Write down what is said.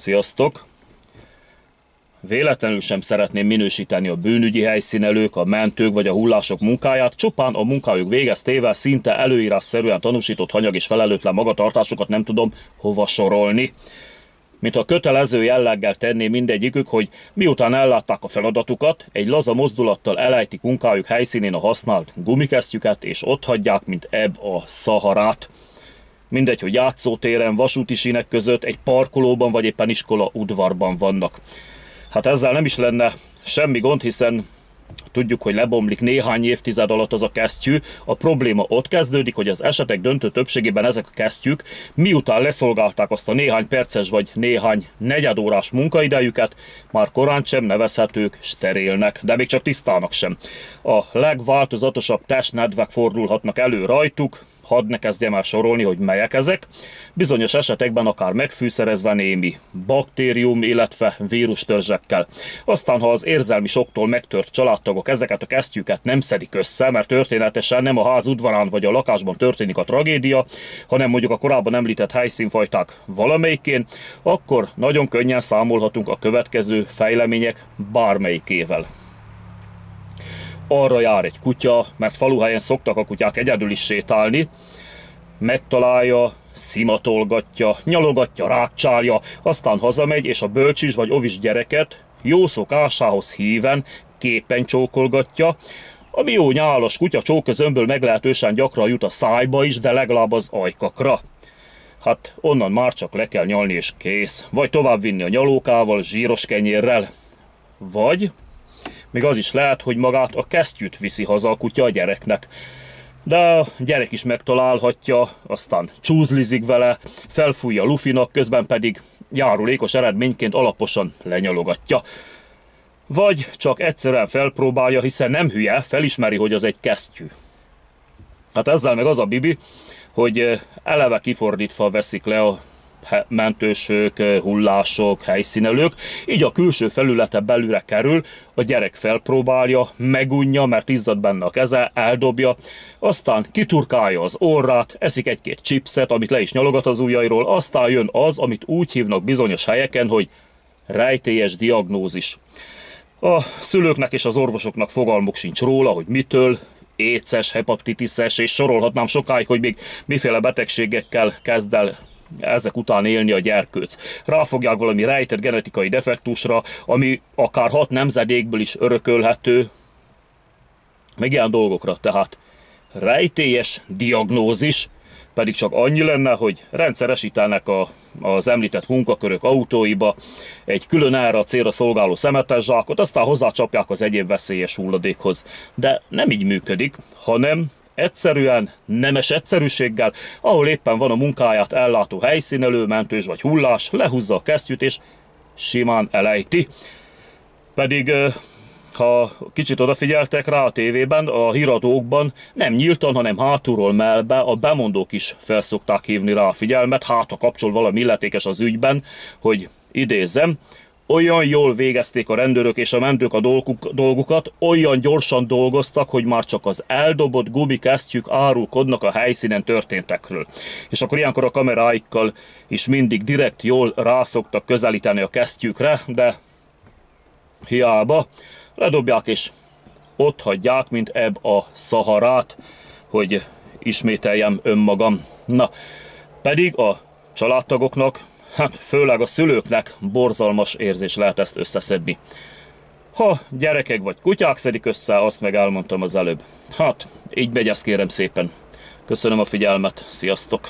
Sziasztok! Véletlenül sem szeretném minősíteni a bűnügyi helyszínelők, a mentők vagy a hullások munkáját, csupán a munkájuk végeztével szinte előírásszerűen tanúsított hanyag és felelőtlen magatartásokat nem tudom hova sorolni. Mint a kötelező jelleggel tenné mindegyikük, hogy miután ellátták a feladatukat, egy laza mozdulattal elejtik munkájuk helyszínén a használt gumikesztyüket, és ott hagyják, mint ebb a szaharát. Mindegy, hogy játszótéren, vasúti sínek között, egy parkolóban vagy éppen iskola udvarban vannak. Hát ezzel nem is lenne semmi gond, hiszen tudjuk, hogy lebomlik néhány évtized alatt az a kesztyű. A probléma ott kezdődik, hogy az esetek döntő többségében ezek a kesztyűk, miután leszolgálták azt a néhány perces vagy néhány negyedórás munkaidejüket, már korán sem nevezhetők sterilnek, de még csak tisztának sem. A legváltozatosabb testnedvek fordulhatnak elő rajtuk, hadd ne kezdjem el sorolni, hogy melyek ezek. Bizonyos esetekben akár megfűszerezve némi baktérium, illetve vírustörzsekkel. Aztán, ha az érzelmi soktól megtört családtagok ezeket a kesztyűket nem szedik össze, mert történetesen nem a ház udvarán vagy a lakásban történik a tragédia, hanem mondjuk a korábban említett helyszínfajták valamelyikén, akkor nagyon könnyen számolhatunk a következő fejlemények bármelyikével arra jár egy kutya, mert faluhelyen szoktak a kutyák egyedül is sétálni, megtalálja, szimatolgatja, nyalogatja, rákcsálja, aztán hazamegy, és a bölcsis vagy ovis gyereket jó szokásához híven képen csókolgatja, ami jó nyálas kutya csóközömből meglehetősen gyakran jut a szájba is, de legalább az ajkakra. Hát onnan már csak le kell nyalni és kész. Vagy tovább vinni a nyalókával, zsíros kenyérrel. Vagy még az is lehet, hogy magát a kesztyűt viszi haza a kutya a gyereknek. De a gyerek is megtalálhatja, aztán csúzlizik vele, felfújja lufinak, közben pedig járulékos eredményként alaposan lenyalogatja. Vagy csak egyszerűen felpróbálja, hiszen nem hülye, felismeri, hogy az egy kesztyű. Hát ezzel meg az a bibi, hogy eleve kifordítva veszik le a mentősök, hullások, helyszínelők, így a külső felülete belülre kerül, a gyerek felpróbálja, megunja, mert izzad benne a keze, eldobja, aztán kiturkálja az orrát, eszik egy-két chipset, amit le is nyalogat az ujjairól, aztán jön az, amit úgy hívnak bizonyos helyeken, hogy rejtélyes diagnózis. A szülőknek és az orvosoknak fogalmuk sincs róla, hogy mitől, éces, hepatitises, és sorolhatnám sokáig, hogy még miféle betegségekkel kezd el ezek után élni a gyerkőc. Ráfogják valami rejtett genetikai defektusra, ami akár hat nemzedékből is örökölhető, meg ilyen dolgokra. Tehát rejtélyes diagnózis, pedig csak annyi lenne, hogy rendszeresítenek a, az említett munkakörök autóiba egy külön erre a célra szolgáló szemetes zsákot, aztán hozzácsapják az egyéb veszélyes hulladékhoz. De nem így működik, hanem egyszerűen, nemes egyszerűséggel, ahol éppen van a munkáját ellátó helyszínelő, mentős vagy hullás, lehúzza a kesztyűt és simán elejti. Pedig ha kicsit odafigyeltek rá a tévében, a híradókban nem nyíltan, hanem hátulról melbe a bemondók is felszokták hívni rá a figyelmet, hát ha kapcsol valami illetékes az ügyben, hogy idézzem, olyan jól végezték a rendőrök és a mentők a dolguk, dolgukat, olyan gyorsan dolgoztak, hogy már csak az eldobott gumikesztyűk árulkodnak a helyszínen történtekről. És akkor ilyenkor a kameráikkal is mindig direkt jól rászoktak közelíteni a kesztyűkre, de hiába ledobják és ott hagyják, mint ebb a szaharát, hogy ismételjem önmagam. Na, pedig a családtagoknak Hát főleg a szülőknek borzalmas érzés lehet ezt összeszedni. Ha gyerekek vagy kutyák szedik össze, azt meg elmondtam az előbb. Hát, így megy ezt kérem szépen. Köszönöm a figyelmet, sziasztok!